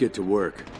Get to work.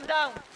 man down.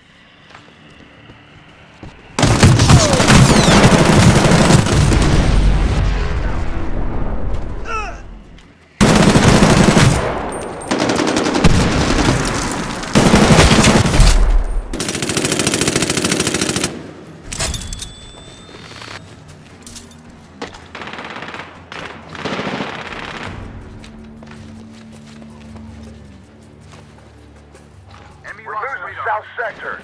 sector.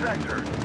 sector.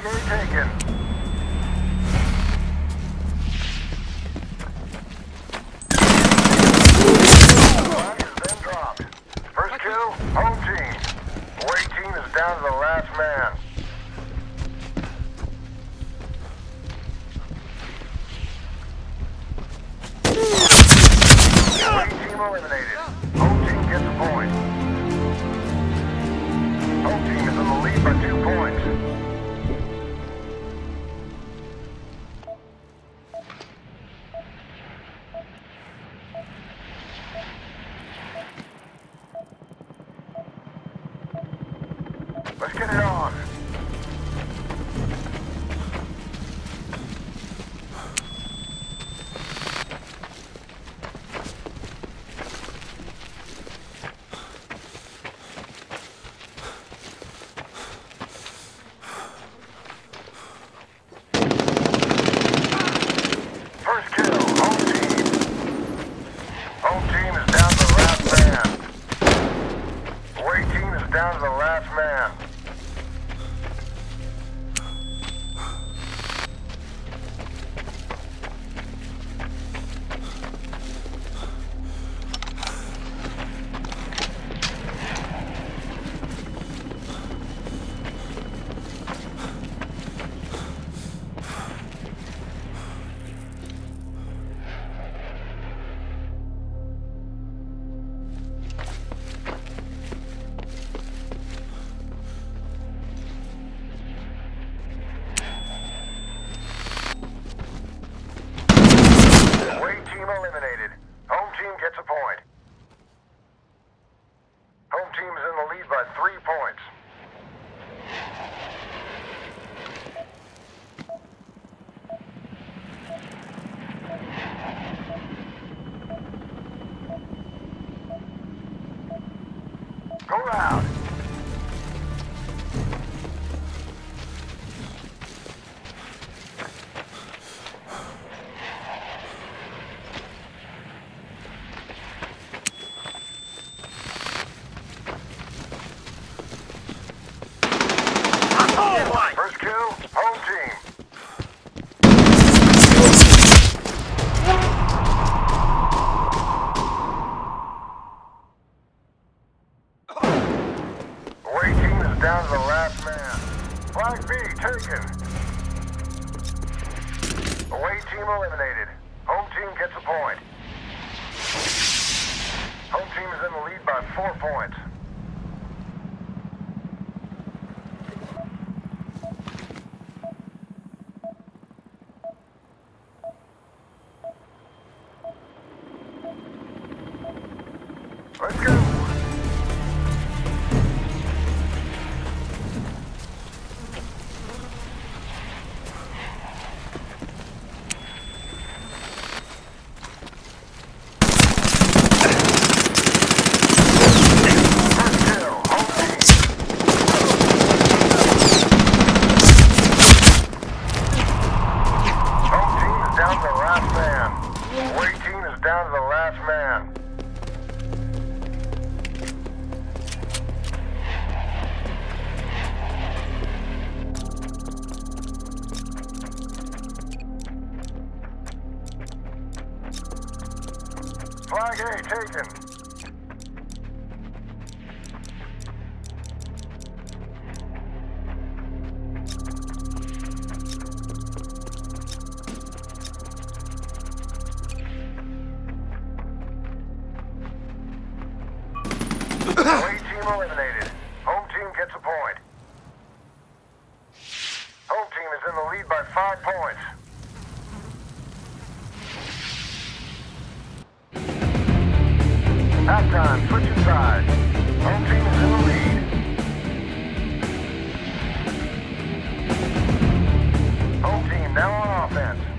Flag A taken. Flag. First kill, home team. Down to the last man. Away team eliminated. Down to the last man. Flag B taken. Away team eliminated. Home team gets a point. Home team is in the lead by four points. south.